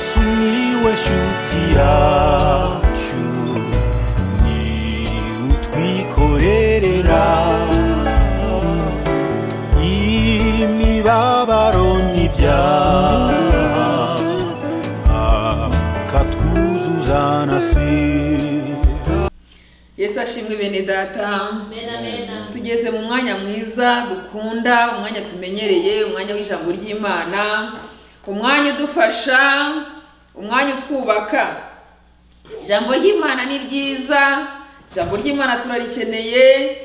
yesu ni we shuti yacu ni utwikorerera. Imibabaro n'ibyaha akatwuzuza na sida yesu ashimwe bene data. Amen, amen. tugeze mu mwanya mwiza dukunda umwanya tumenyereye umwanya w'ijambo ry'imana. Umwanya udufasha umwanya utwubaka. Ijambo ry'imana ni ryiza ijambo ry'imana turarikeneye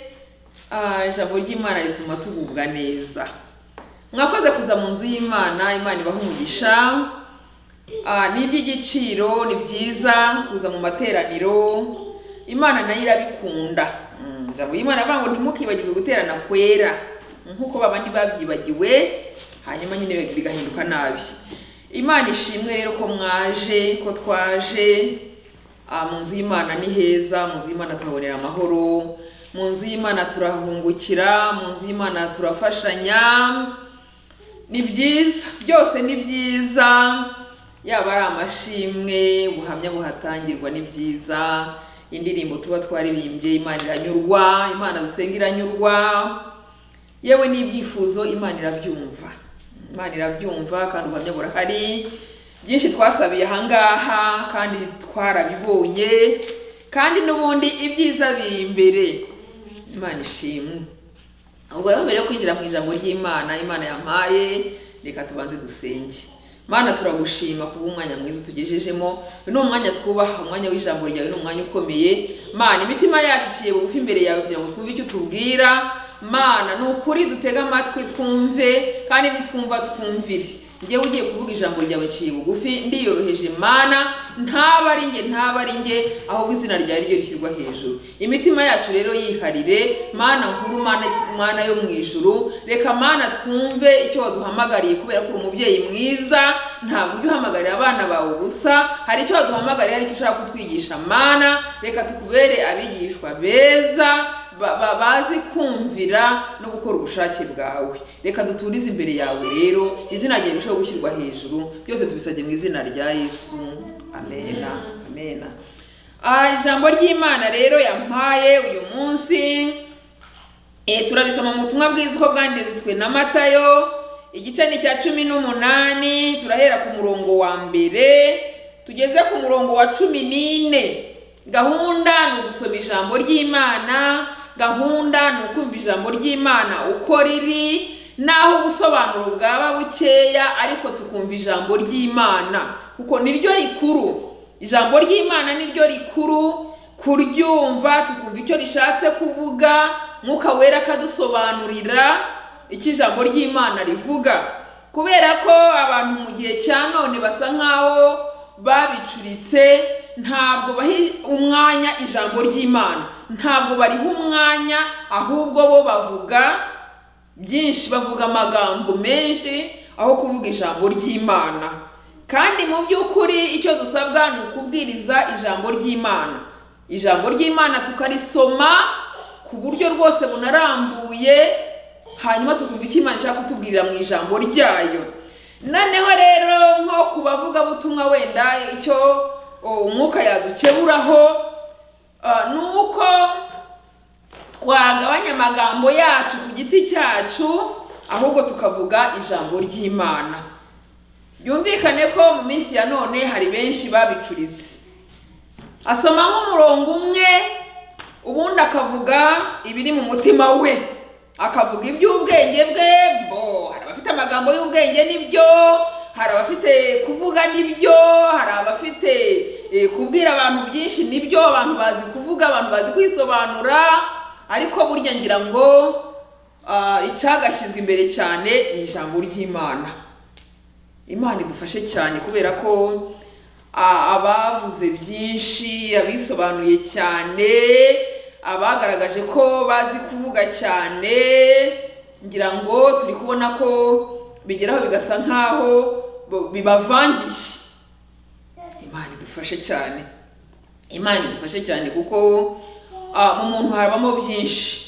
Ah, ijambo ry'imana rituma tugubwa neza. Mwakoze kuza mu nzu y'imana imana ibaha umugisha. Ah, ni iby'igiciro ni byiza kuza mu materaniro. Imana na yo irabikunda. Mm, ijambo ry'imana avuga ngo ntimukibagirwe guterana kwera. Nk'uko babandi babyibagiwe hanyuma nyine bigahinduka nabi. Imana ishimwe rero ko mwaje ko twaje. Ah, mu nzu y'imana ni heza mu nzu y'imana tuhabonera amahoro mu nzu y'imana turahungukira mu nzu y'imana turafashanya. Ni byiza byose ni byiza. Yaba ari amashimwe ubuhamya buhatangirwa ni byiza. Indirimbo tuba twaririmbye imana iranyurwa imana dusenga iranyurwa. Yewe n'ibyifuzo imana irabyumva. Imana irabyumva kandi ubuhamya burahari. Byinshi twasabiye ahangaha kandi twarabibonye kandi n'ubundi ibyiza biri imbere. Imana ishimwe. Ubwo rero mbere yo kwinjira mu ijambo ry'imana imana yampaye reka tubanze dusenge. Mana turagushima kuba umwanya mwiza utugejejemo. Ni umwanya twubaha umwanya w'ijambo ryawe ni umwanya ukomeye. Mana imitima yacu iciye bugufi imbere yawe kugira ngo twumve icyo utubwira. Mana ni ukuri dutege amatwi twumve kandi nitwumva twumvire. Njyewe ugiye kuvuga ijambo ryawe nciye bugufi ndiyoroheje mana ntaba ari njye ntaba ari njye ahubwo izina ryawe ryo rishyirwa hejuru. Imitima yacu rero yiharire. Mana nkuru mana yo mu ijuru. Reka mana twumve icyo waduhamagariye kubera ko uri umubyeyi mwiza. Ntabwo ujya uhamagarira abana bawe ubusa. Hari icyo waduhamagariye hari icyo ushaka kutwigisha. Mana reka tukubere abigishwa beza. Bazi kumvira no gukora ubushake bwawe. Reka duturize imbere yawe rero izina ryawe rirushaho gushyirwa hejuru byose tubisabye mu izina rya yesu. Amena amena ijambo ry'imana rero yampaye uyu munsi. Eh, turabisoma mu butumwa bwiza uko bwanditswe na matayo igice ni icya cumi n'umunani turahera ku murongo wa mbere tugeze ku murongo wa cumi n'ine. Gahunda ni ugusoma ijambo ry'imana gahunda ni ukumva ijambo ry'imana uko riri naho ubusobanuro bwaba bukeya ariko tukumva ijambo ry'imana. Kuko niryo rikuru ijambo ry'imana niryo rikuru kuryumva tukumva icyo rishatse kuvuga mwuka wera akadusobanurira icyo ijambo ry'imana rivuga. Kubera ko abantu mu gihe cya none basa nk'aho babicuritse ntabwo baha umwanya ijambo ry'imana. Ntabwo bariha umwanya ahubwo bo bavuga byinshi bavuga amagambo menshi aho kuvuga ijambo ry'imana. Kandi mu by'ukuri icyo dusabwa ni ukubwiriza ijambo ry'imana. Ijambo ry'imana tukarisoma ku buryo rwose bunarambuye hanyuma tukumva icyo imana ishaka kutubwirira mu ijambo ryayo. Noneho rero nko ku bavugabutumwa wenda icyo umwuka yadukeburaho ah, ni uko twagabanya amagambo yacu ku giti cyacu ahubwo tukavuga ijambo ry'imana. Byumvikane ko mu minsi ya none hari benshi babicuritse. Asoma nk'umurongo umwe ubundi akavuga ibiri mu mutima we. Akavuga iby'ubwenge bwe bo hari abafite amagambo y'ubwenge ni byo hari abafite kuvuga ni byo hari abafite eh, kubwira abantu byinshi ni byo abantu bazi kuvuga abantu bazi kwisobanura ariko burya ngira ngo ah, icyagashyizwe imbere cyane ni ijambo ry'imana. Imana idufashe cyane kubera ko ah, abavuze byinshi abisobanuye cyane abagaragaje ko bazi kuvuga cyane ngira ngo turi kubona ko bigeraho bigasa nk'aho bibavangiye imana idufashe cyane. Imana idufashe cyane kuko mu muntu habamo byinshi.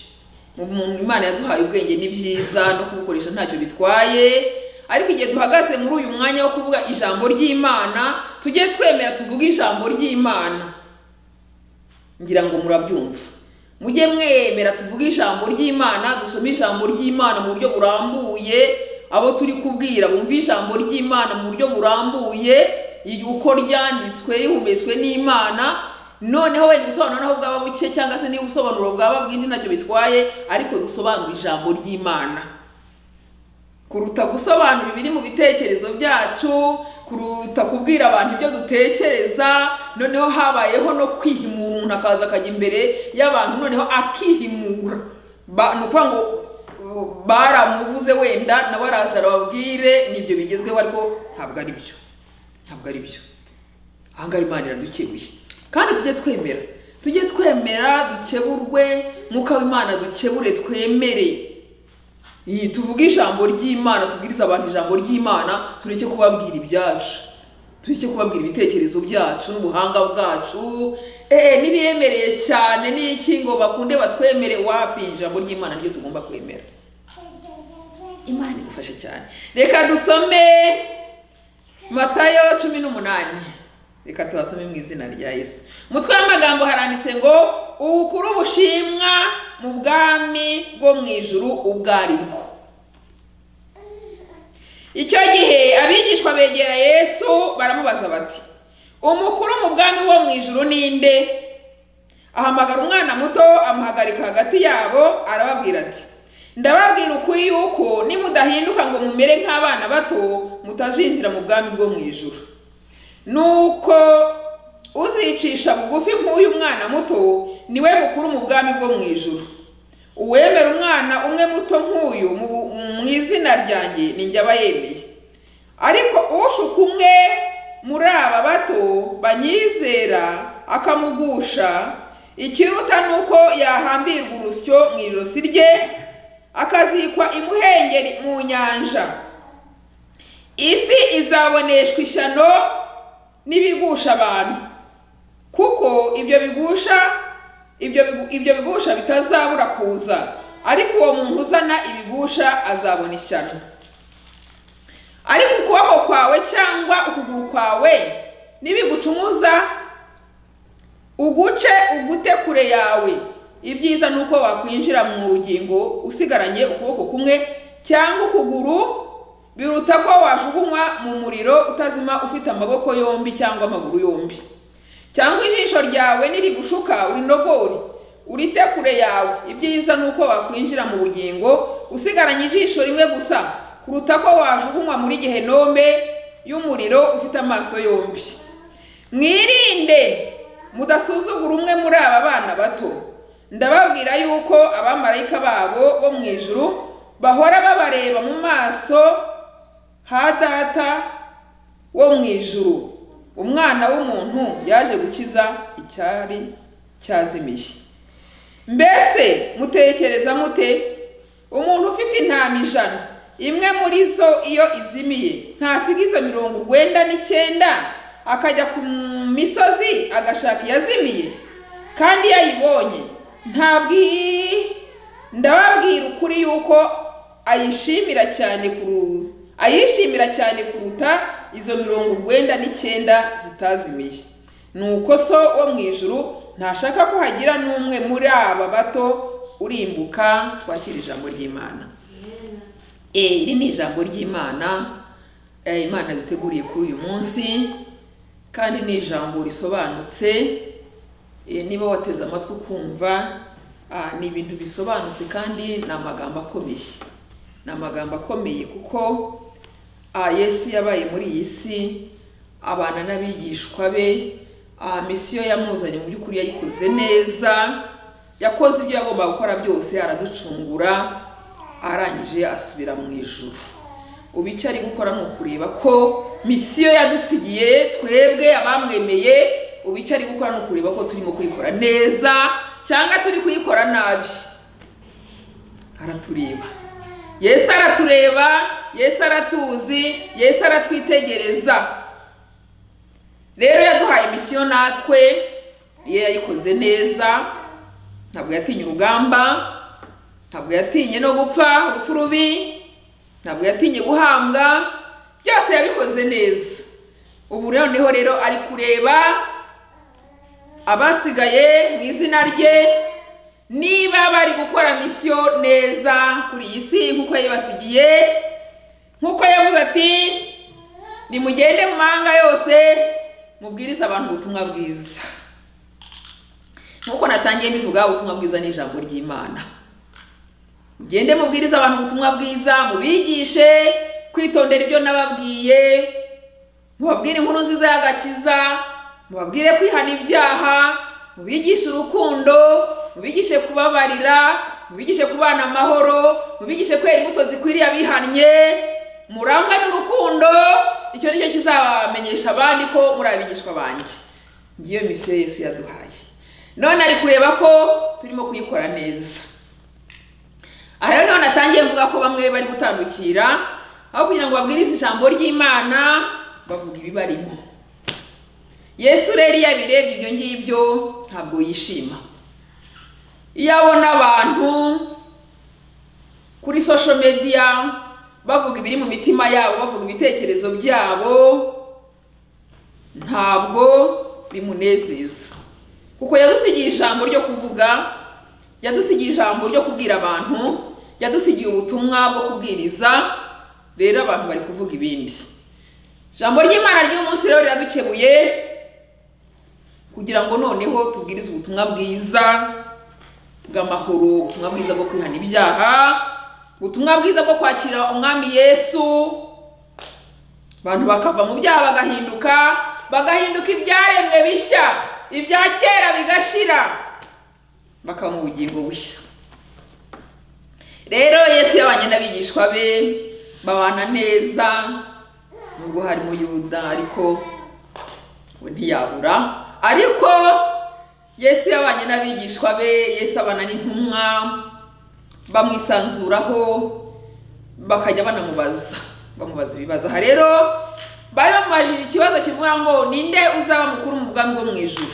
Mu muntu imana yaduhaye ubwenge ni byiza no kubukoresha ntacyo bitwaye. Ariko igihe duhagaze muri uyu mwanya wo kuvuga ijambo ry'imana tujye twemera tuvuge ijambo ry'imana. Ngira ngo murabyumva. Mujye mwemera tuvuge ijambo ry'imana dusome ijambo ry'imana mu buryo burambuye. Abo turi kubwira bumve ijambo ry'imana mu buryo burambuye. Uko ryanditswe rihumetswe n'imana noneho wenda ubusobanuro naho bwaba buke cyangwa se niba ubusobanuro bwaba bwinshi ntacyo bitwaye ariko dusobanura ijambo ry'imana. Kuruta gusobanura ibiri mu bitekerezo byacu kuruta kubwira abantu ibyo dutekereza noneho habayeho no kwihimura umuntu akaza akajya imbere y'abantu noneho akihimura. Ni ukuvuga ngo baramuvuze wenda nawe araje arababwire ni byo bigezweho ariko ntabwo ari byo ntabwo ari byo. Ahangaha imana iradukebuye kandi tujye twemera tujye twemera dukeburwe mwuka w'imana dukebure twemere. Tuvuge ijambo ry'imana tubwirize abantu ijambo ry'imana tureke kubabwira ibyacu. Tureke kubabwira ibitekerezo byacu n'ubuhanga bwacu. Eh n'ibiremereye cyane. N'iki ngo bakunde batwemere? Wapi? Ijambo ry'imana niryo tugomba kwemera. Imana idufashe cyane. Reka dusome matayo cumi n'umunani. Reka tubasome mu izina rya yesu. Umutwe w'amagambo haranditse ngo ubukuru bushimwa mu bwami bwo mu ijuru ubwo ari bwo icyo gihe abigishwa begera yesu baramubaza bati umukuru mu bwami bwo mu ijuru ninde ahamagara umwana muto amuhagarika hagati yabo arababwira ati ndababwira ukuri yuko nimudahinduka ngo mumere nk'abana bato mutazinjira mu bwami bwo mu ijuru. Nuko uzicisha bugufi nk'uyu mwana muto ni we mukuru mu bwami bwo mu ijuru. Uwemera umwana umwe muto nk'uyu mu- izina ryanjye ni njye aba yemeye. Ariko ushuka umwe muri aba bato banyizera akamugusha ikiruta ni uko yahambirwa urusyo mu ijosi rye akazikwa imuhengeri mu nyanja. Isi izaboneshwa ishyano n'ibigusha abantu kuko ibyo bigusha ibyo bigu- ibyo bigusha bitazabura kuza. Ariko uwo muntu uzana ibigusha azabona ishyano. Ariko ukuboko kwawe cyangwa ukuguru kwawe nibigucumuza uguce ugute kure yawe. Ibyiza ni uko wakwinjira mu bugingo usigaranye ukuboko kumwe cyangwa ukuguru biruta ko wajugunywa mu muriro utazima ufite amaboko yombi cyangwa amaguru yombi. Cyangwa ijisho ryawe nirigushuka urinogore urite kure yawe. Ibyiza ni uko wakwinjira mu bugingo usigaranye ijisho rimwe gusa kuruta ko wajugunywa muri gehenome y'umuriro ufite amaso yombi. Mwirinde mudasuzugura umwe muri aba bana bato. Ndababwira yuko abamarayika babo bo mu ijuru bahora babareba mu maso ha data wo mu ijuru. Umwana w'umuntu yaje gukiza icyari cyazimiye mbese mutekereza mute? Umuntu ufite intama ijana. Imwe muri zo iyo izimiye ntasiga izo mirongo urwenda n'icyenda akajya ku misozi agashaka iyazimiye. Kandi iyo ayibonye ntabwo ndababwira ukuri yuko ayishimira cyane ayishimira cyane kuruta izo mirongo urwenda n'icyenda zitazimiye nuko so wo mu ijuru ntashaka ko hagira n'umwe muri aba bato urimbuka. Twakira ijambo ry'imana. Eh, iri ni ijambo ry'imana. Eh, imana duteguriye kuri uyu munsi kandi ni ijambo risobanutse. Eh, niba wateze amatwi ukumva ah, ni ibintu bisobanutse kandi ni amagambo akomeye. Ni amagambo akomeye kuko yesu yabaye muri iyi si abana n'abigishwa be misiyo yamuzanye mu by'ukuri yayikoze neza yakoze ibyo yagombaga gukora byose araducungura arangije asubira mu ijuru. Ubu icyo ari gukora ni ukureba ko misiyo yadusigiye twebwe abamwemeye ubu icyo ari gukora ni ukureba ko turimo kuyikora neza cyangwa turi kuyikora nabi. Aratureba. Yesu aratureba yesu aratuzi yesu aratwitegereza. Rero yaduhaye misiyo natwe iyo yayikoze neza ntabwo yatinye urugamba ntabwo yatinye no gupfa urupfu rubi ntabwo yatinye guhambwa byose yabikoze neza. Ubu noneho rero ari kureba abasigaye mu izina rye niba bari gukora misiyo neza kuri iyi si nk'uko yabasigiye nk'uko yavuze ati nimugende mu mahanga yose mubwirize abantu ubutumwa bwiza. Nk'uko natangiye mbivuga ubutumwa bwiza ni ijambo ry'imana. Mugende mubwirize abantu ubutumwa bwiza mubigishe kwitondera ibyo nababwiye mubabwire inkuru nziza y'agakiza mubabwire kwihana ibyaha mubigishe urukundo mubigishe kubabarira mubigishe kubana amahoro mubigishe kwera imbuto zikwiriye abihannye. Murangwe n'urukundo icyo ni cyo kizabamenyesha abandi ko muri abigishwa banjye ngiyo misiyo yesu yaduhaye. None ari kureba ko turimo kuyikora neza. Aha rero ni ho natangiye mvuga ko bamwe bari gutandukira aho kugira ngo babwirize ijambo ry'imana bavuga ibibarimo. Yesu rero iyo abirebye ibyo ngibyo ntabwo yishima. Iyo abona abantu kuri social media bavuga ibiri mu mitima yabo bavuga ibitekerezo byabo ntabwo bimunezeza. Kuko yadusigiye ijambo ryo kuvuga yadusigiye ijambo ryo kubwira abantu yadusigiye ubutumwa bwo kubwiriza rero abantu bari kuvuga ibindi. Ijambo ry'imana ry'umunsi rero riradukebuye kugira ngo noneho tubwirize ubutumwa bwiza bw'amahoro ubutumwa bwiza bwo kwihana ibyaha ubutumwa bwiza bwo kwakira umwami yesu. Abantu bakava mu byaha bagahinduka bagahinduka ibyaremwe bishya ibya kera bigashira. Bakaba mu bugingo bushya. Rero yesu yabanye n'abigishwa be babana neza nubwo harimo yuda ariko ntiyabura. Ariko yesu yabanye n'abigishwa be yesu abana n'intumwa bamwisanzuraho bakajya banamubaza bamubaza ibibazo. Aha rero bari bamubajije ikibazo kivuga ngo ninde uzaba mukuru mu bwami bwo mu ijuru?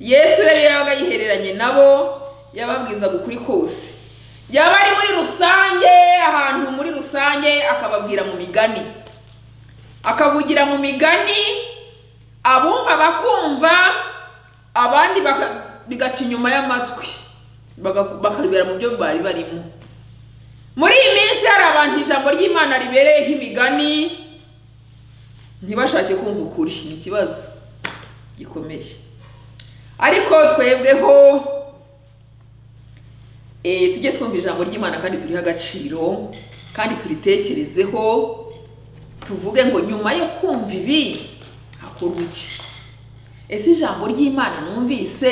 Yesu rero yabaga yihereranye nabo yababwizaga ukuri kose. Yaba ari muri rusange ahantu muri rusange akababwira mu migani. Akavugira mu migani abumva bakumva abandi bigaca inyuma y'amatwi. Bakabibera mu byo bari barimo. Muri iyi minsi hari abantu ijambo ry'imana ribereye nk'imigani. Ntibashake kumva ukuri ni ikibazo gikomeye. Ariko twebweho eh, tujye twumva ijambo ry'imana kandi turiho agaciro kandi turitekerezeho tuvuge ngo nyuma yo kumva ibi hakorwa iki? Ese ijambo ry'imana numvise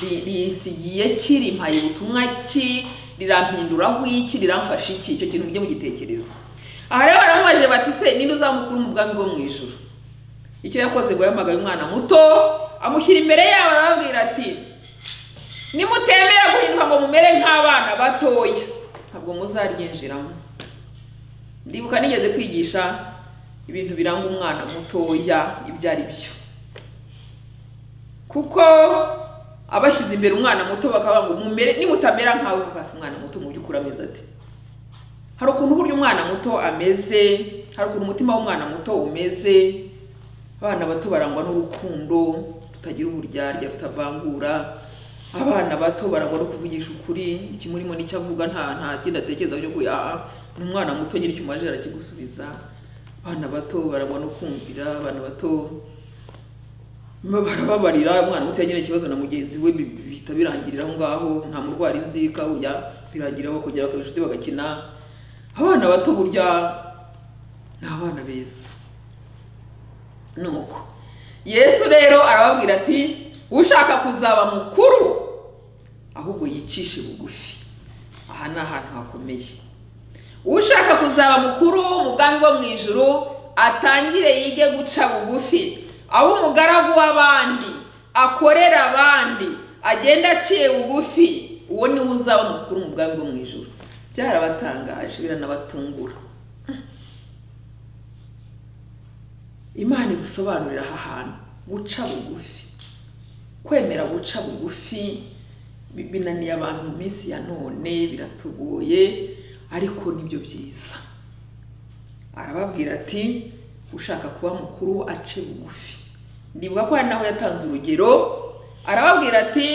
ri- risigiye ki rimpaye ubutumwa ki rirampinduraho iki riramfasha iki? Icyo kintu mujye mugitekereza. Aha rero baramubajije bati se ninde uzamukuru mu bwami bwo mu ijuru? Icyo yakoze ngo yahamagaye umwana muto amushyira imbere yabo arababwira ati nimutemera guhinduka ngo mumere nk'abana batoya. Ntabwo muzaryinjiramo ndibuka nigeze kwigisha ibintu biranga umwana mutoya ibyo ari byo kuko abashyize imbere umwana muto bakavuga ngo mumere nimutamera nkawe basi umwana muto mu by'ukuri ameze ate? Hari ukuntu burya umwana muto ameze hari ukuntu umutima w'umwana muto umeze abana bato barangwa n'urukundo tutagira uburyarya tutavangura abana bato barangwa no kuvugisha ukuri ikimurimo ni cyo avuga nta nta kindi atekereza byo kuya ni umwana muto nyiri icyo umaje arakigusubiza abana bato barangwa no kumvira abana bato barababarira umwana muto yagira ikibazo na mugenzi we bi- bihita birangirira aho ngaho nta murwara inzika uya birangira bakongera bakaba inshuti bagakina. Abana bato burya ni abana beza. Nuko yesu rero arababwira ati ushaka kuzaba mukuru ahubwo yicishe bugufi. Aha ni ahantu hakomeye. Ushaka kuzaba mukuru mu bwami bwo mu ijuru atangire yige guca bugufi. Abe umugaragu w'abandi akorera abandi agenda aciye bugufi uwo ni we uzaba mukuru mu bwami bwo mu ijuru. Byarabatangaje biranabatungura. Imana idusobanurira aha hantu guca bugufi. Kwemera guca bugufi bi- binaniye abantu mu minsi ya none biratugoye ariko ni byo byiza. Arababwira ati ushaka kuba mukuru ace bugufi. Ndibuka ko ari naho yatanze urugero arababwira ati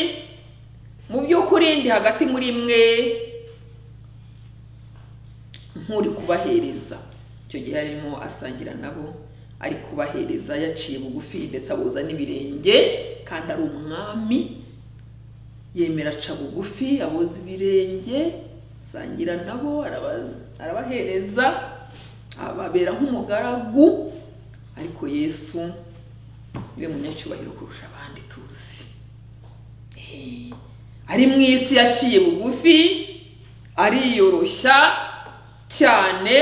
mu by'ukuri ndi hagati muri mwe nk'uri kubahereza. Icyo gihe arimo asangira nabo ari kubahereza yaciye bugufi ndetse aboza n'ibirenge kandi ari umwami. Yemera aca bugufi aboza ibirenge asangira nabo araba- arabahereza. Ababera nk'umugaragu ariko yesu ni we munyacyubahiro kurusha abandi tuzi. Eh, ari mu isi yaciye bugufi ariyoroshya cyane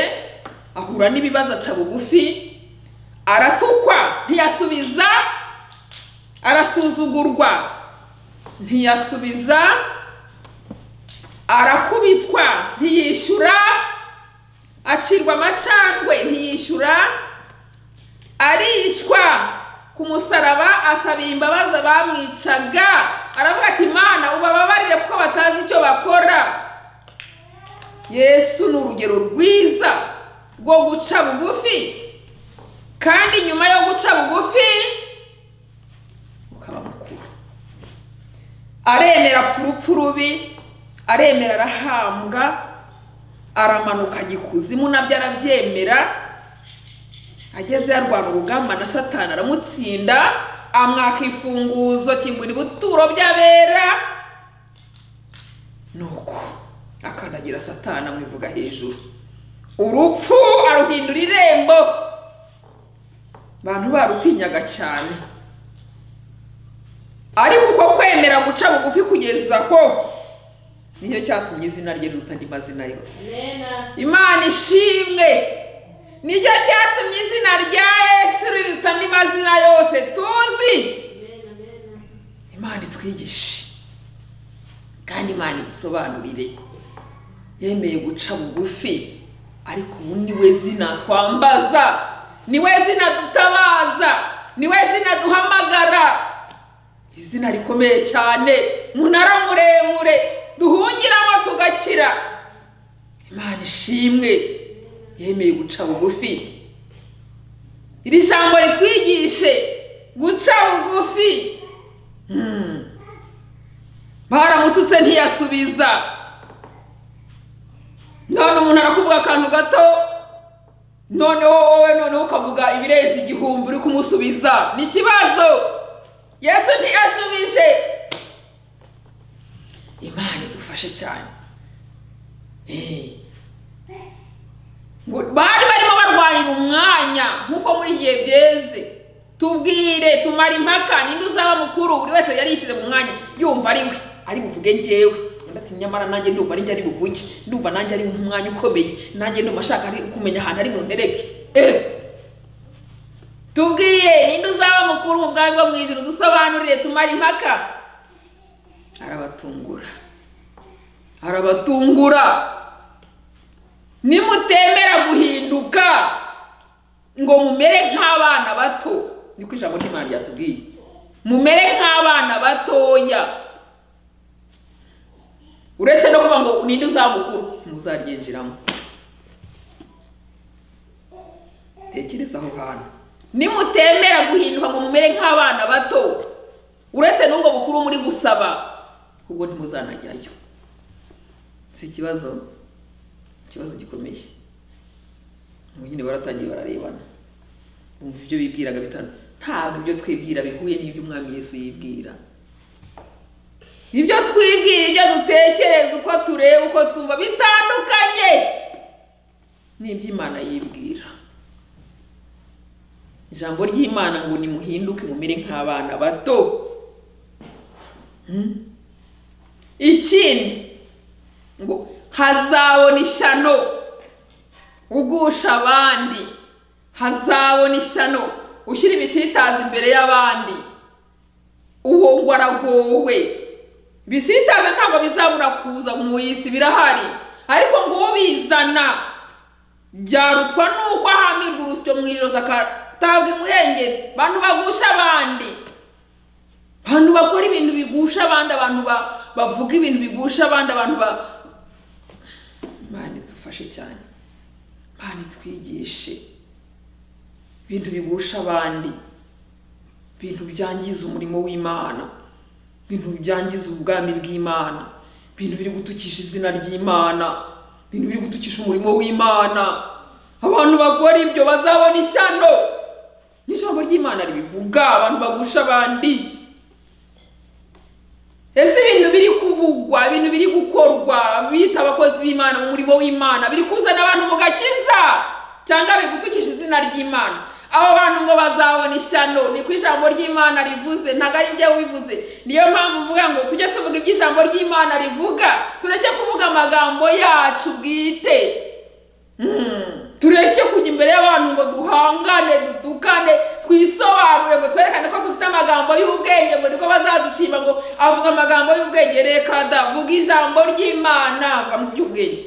ahura n'ibibazo aca bugufi aratukwa ntiyasubiza arasuzugurwa ntiyasubiza arakubitwa ntiyishyura acirwa amacandwe ntiyishyura aricwa ku musaraba asabira imbabazi abamwicaga aravuga ati imana ubababarire kuko batazi icyo bakora. Yesu ni urugero rwiza rwo guca bugufi kandi nyuma yo guca bugufi ukaba mukuru. Aremera apfa rubi aremera arahambwa aramanuka ajya ikuzimu na byo arabyemera ageze yarwana urugamba na satani aramutsinda amwaka imfunguzo kingura ibuturo by'abera. Nuko akandagira satani amwivuga hejuru. Urupfu aruhindura irembo. Abantu barutinyaga cyane. Ariko uko kwemera guca bugufi kugeza aho? Ni cyo cyatumye izina rye riruta andi mazina yose. Imana ishimwe. Nicyo cyatumye izina rya yesu riruta andi mazina yose. Tuzi? Imana itwigishe. Kandi imana idusobanurire. Yemeye guca bugufi ariko ubu ni we zina twambaza. Niwe zina dutabaza. Niwe zina duhamagara. Izina rikomeye cyane. Munara muremure. Duhungiramo tugakira. Imana ishimwe yemeye guca bugufi. Iri jambo ritwigishe guca bugufi. Hmm. baramututse ntiyasubiza. None umuntu arakuvuga akantu gato noneho wowe noneho ukavuga ibirenze igihumbi uri kumusubiza. Ni ikibazo. Yesu ntiyashubije. Imana idufashe cyane. Bari barimo barwanira umwanya nk'uko muri igihe byeze. Tubwire tumara impaka ninde uzaba mukuru? Buri wese yari yishyize mu mwanya yumva ari we ari buvuge undi ati nyamara nanjye ndumva ari ari buvuge ndumva nanjye ari umwanya ukomeye nanjye ndumva ashaka kumenya ahantu ari buntereke eh. Tubwire ninde uzaba mukuru? Mu bwami bwo mu ijuru dusobanurire tumara impaka. Arabatungura. Arabatungura! Nimutemera guhinduka ngo mumere nk'abana bato. Niko ijambo ry'imana ryatubwiye. Mumere nk'abana batoya. Uretse no kuvuga ngo ninde uzaba mukuru muzaryinjiramo tekereza aho hantu. Nimutemera guhinduka ngo mumere nk'abana bato. Uretse n'ubwo bukuru muri gusaba. Ubwo ntimuzanajyayo si ikibazo ikibazo gikomeye. Ubu nyine baratangiye bararebana. Bumva ibyo bibwiraga bitanu. Ntabwo ibyo twibwira bihuye n'ibyo umwami Yesu yibwira. Ibyo twibwira ibyo dutekereza uko tureba uko twumva bitandukanye. N'iby'imana yibwira. Ijambo ry'imana ngo nimuhinduke mumere nk'abana bato. Hmm? Ikindi ngo hazabona ishyano ugusha abandi. Hazabona ishyano ushyira ibisitaza imbere y'abandi. Uwo ngo aragowe ibisitaza ntabwo bizabura kuza mu isi birahari. Ariko ngo uwo bizana byarutwa nuko ahamirwa urusyo mu ijosi akatabwa imuhengeri abantu bagusha abandi. Abantu bakora ibintu bigusha abandi abantu ba- bavuga ibintu bigusha abandi abantu ba. Idufashe cyane. Imana itwigishe ibintu bigusha abandi. Ibintu byangiza umurimo w'imana. Ibintu byangiza ubwami bw'imana. Ibintu biri gutukisha izina ry'imana. Ibintu biri gutukisha umurimo w'imana. Abantu bakora ibyo bazabona ishyano. N'ijambo ry'imana ribivuga. Abantu bagusha abandi. Ese ibintu biri kuvugwa ibintu biri gukorwa bita abakozi b'imana mu murimo w'imana biri kuzana abantu mu gakiza cyangwa biri gutukisha izina ry'imana. Abo bantu ngo bazabona ishyano ni ko ijambo ry'imana rivuze ntabwo ari ibyo wivuze. Niyo mpamvu mvuga ngo tujye tuvuga ibyo ijambo ry'imana rivuga tureke kuvuga amagambo yacu bwite. Hmm. tureke kujya imbere y'abantu ngo duhangane dutukane twisobanure ngo twerekane ko dufite amagambo y'ubwenge ngo niko bazadushima ngo avuga amagambo y'ubwenge reka da vuga ijambo ry'imana. Va mu by'ubwenge.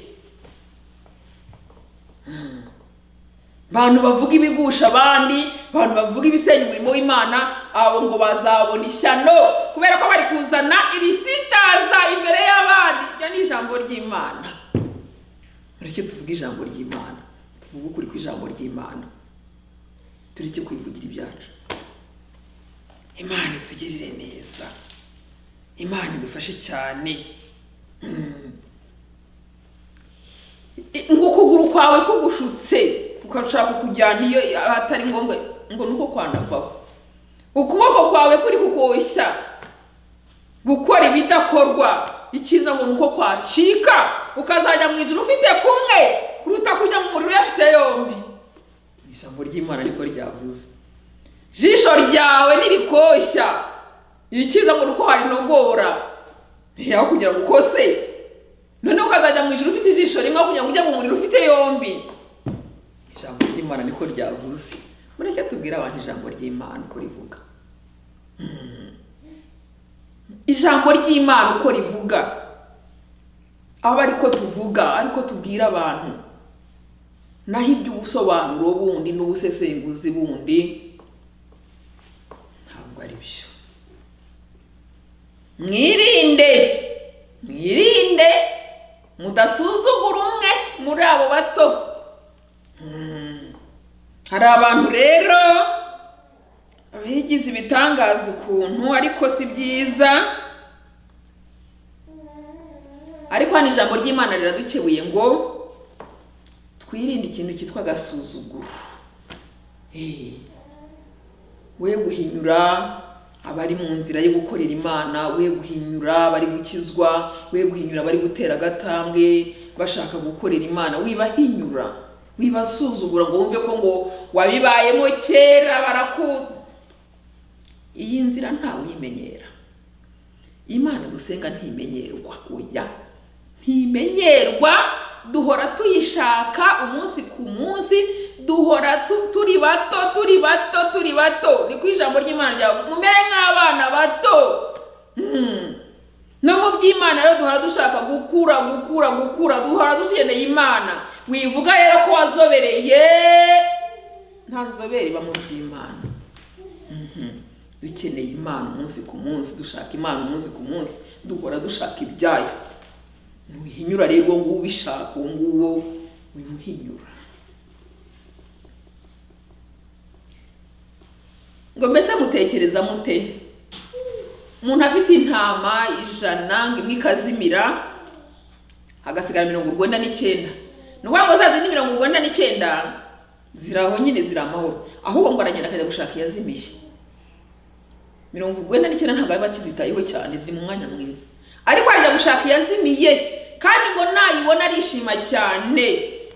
Abantu bavuga ibigusha abandi abantu bavuga ibisenya umurimo w'imana abo ngo bazabona ishyano kubera ko bari kuzana ibisitaza imbere y'abandi. Ibyo ni ijambo ry'imana. Tureke tuvuge ijambo ry'imana. Tuvuge ukuri kw'ijambo ry'imana. Tureke kwivugira ibyacu. Imana itugirire neza. Imana idufashe cyane. Mm. I- ngo ukuguru kwawe kugushutse ukashaka kukujyana iyo atari ngombwa ngo nuko kwanavaho. Ukuboko kwawe kuri kukoshya gukora ibidakorwa icyiza ngo nuko kwacika ukazajya mu ijuru ufite kumwe kuruta kujya mu muriro uyafite yombi. Ijambo ry'imana niko ryavuze. Jisho ryawe nirikoshya icyiza ngo nuko warinogora. Ntiyaho kugira ngo ukose. Noneho ukazajya mu ijuru ufite ijisho rimwe kugira ngo ujye mu muriro ufite yombi. Ijambo ry'imana niko ryavuze. Mureke tubwire abantu ijambo ry'imana uko rivuga. Ijambo ry'imana uko rivuga. Aba ariko tuvuga ariko tubwira abantu. Naho iby'ubusobanuro bundi n'ubusesenguzi bundi. Ntabwo ari byo. Mwirinde mwirinde mudasuzugura umwe muri abo bato. Hmm. hari abantu rero bigize ibitangaza ukuntu ariko si byiza. Ariko hano ijambo ry'imana riradukebuye ngo twirinde ikintu cyitwa agasuzuguro. We guhinyura abari mu nzira yo gukorera imana we guhinyura abari gukizwa we guhinyura abari gutera agatambwe bashaka gukorera imana. Wibahinyura wibasuzugura ngo wumve ko ngo wabibayemo kera barakuzi iyi nzira ntawe uyimenyera imana dusenga ntimenyerwa. Oya. Ntimenyerwa duhora tuyishaka umunsi ku munsi duhora tu- turi bato turi bato turi bato. Ni ku ijambo ry'imana ryawe mumere nk'abana bato. Hmm. no mu by'imana rero duhora dushaka gukura gukura gukura duhora dukeneye imana. Wivuga rero ko wazobereye? Nta nzobere iba mu by'imana. Mhm. dukeneye imana umunsi ku munsi dushaka imana umunsi ku munsi duhora dushaka ibyayo. Ntuhinyura rero uwo nguwo ubishaka uwo nguwo wimuhinyura. Ngo mbese mutekereza mute? Umuntu afite intama ijana ngo imwe ikazimira hagasigara mirongo urwenda n'icyenda. Ni ukuvuga ngo za zindi mirongo urwenda n'icyenda ziri aho nyine ziri amahoro ahubwo ngo aragenda akajya gushaka iyazimiye. Mirongo urwenda n'icyenda ntabwo aba akizitayeho cyane ziri mu mwanya mwiza. Ariko arajya gushaka iyazimiye kandi ngo nayibona arishima cyane.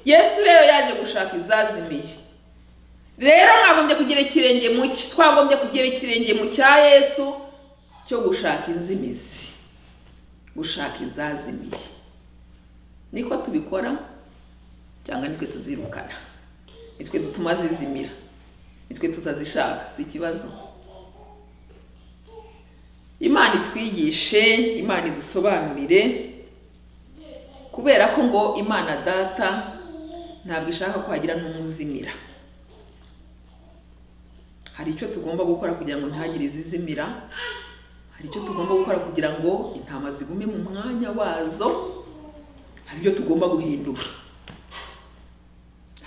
Yesu rero yaje gushaka izazimiye. Rero mwagombye kugira ikirenge mu twagombye kugira ikirenge mu cya yesu cyo gushaka inzimizi. Gushaka izazimiye. Niko tubikora? Cyangwa nitwe tuzirukana. Nitwe dutuma zizimira. Nitwe tutazishaka. Si ikibazo. Imana itwigishe imana idusobanurire. Kubera ko ngo imana data ntabwo ishaka ko hagira n'umuzimira. Hari icyo tugomba gukora kugira ngo ntihagire izizimira. Hari icyo tugomba gukora kugira ngo intama zigume mu mwanya wazo. Hari ibyo tugomba guhindura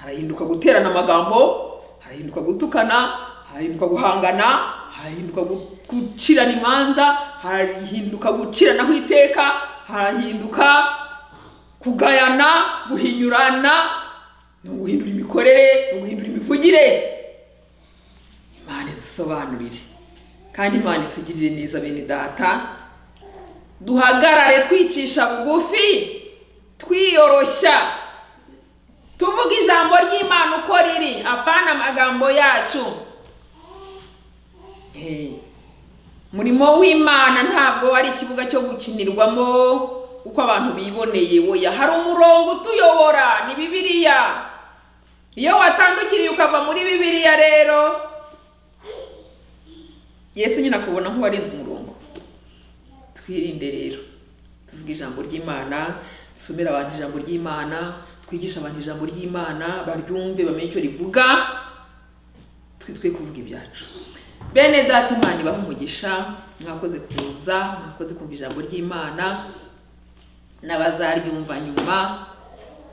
harahinduka guterana amagambo harahinduka gutukana harahinduka guhangana harahinduka gucirana imanza harahinduka guciranaho iteka harahinduka kugayana guhinyurana ni uguhindura imikorere ni uguhindura imivugire. Imana idusobanurire kandi imana itugirire neza bene data. Duhagarare twicisha bugufi twiyoroshya. Tuvuga ijambo ry'imana uko riri apana amagambo yacu. Umurimo w'imana ntabwo ari ikibuga cyo gukinirwamo uko abantu biboneye. Woya hari umurongo utuyobora ni bibiliya. Iyo watandukiriye ukava muri bibiliya rero. Yesu nyine akubona nk'uwarenze umurongo. Twirinde rero. Tuvuge ijambo ry'imana dusomere abantu ijambo ry'imana twigishe abantu ijambo ry'imana baryumve bamenye icyo rivuga. Twe twe kuvuga ibyacu. Bene data imana ibaha umugisha mwakoze kuza mwakoze kumva ijambo ry'imana n'abazaryumva nyuma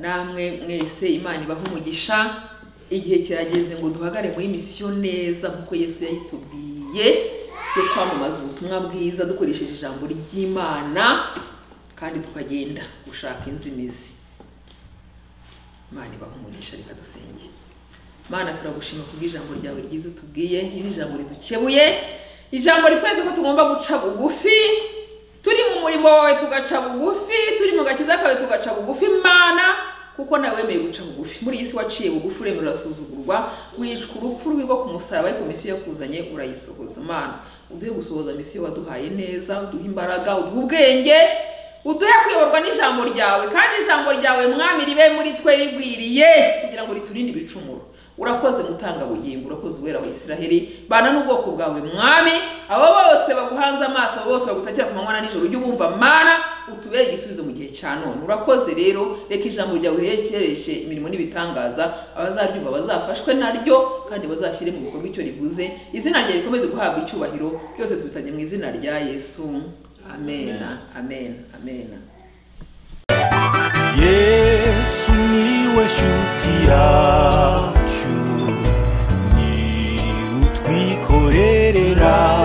namwe mwese imana ibaha umugisha igihe kirageze ngo duhagare muri misiyo neza nk'uko yesu yayitubwiye yo kwamamaza ubutumwa bwiza dukoresheje ijambo ry'imana kandi tukagenda gushaka inzimizi. Imana ibaha umugisha reka dusenge. Mana turagushima kubw'ijambo ryawe ryiza utubwiye iri jambo ridukebuye ijambo ritweretse ko tugomba guca bugufi turi mu murimo wawe tugaca bugufi turi mu gakiza kawe tugaca bugufi. Mana kuko nawe wemeye guca bugufi. Muri iyi si waciye bugufi uremera urasuzugurwa wicwa urupfu rubi rwo ku musaraba ariko misiyo yakuzanye urayisohoza. Mana uduhe gusohoza misiyo waduhaye neza uduhe imbaraga uduhe ubwenge uduhe kuyoborwa n'ijambo ryawe. Kandi ijambo ryawe mwami ribe muri twe rigwiriye kugira ngo riturinde ibicumuro. Urakoze mutanga bugingo urakoze uwera wa isiraheli. Bana n'ubwoko bwawe mwami. Abo bose baguhanze amaso abo bose bagutakira ku manywa na nijoro ujye ubumva mana utubere igisubizo mu gihe cya none. Urakoze rero reka ijambo ryawe uhekereshe imirimo n'ibitangaza abazaryumva bazafashwe naryo kandi bazashyire mu bikorwa icyo rivuze. Izina ryawe rikomeze guhabwa icyubahiro byose tubisabye mu izina rya yesu. Amen. Amen. Amen. Yesu ni we shuti yacu bikorerera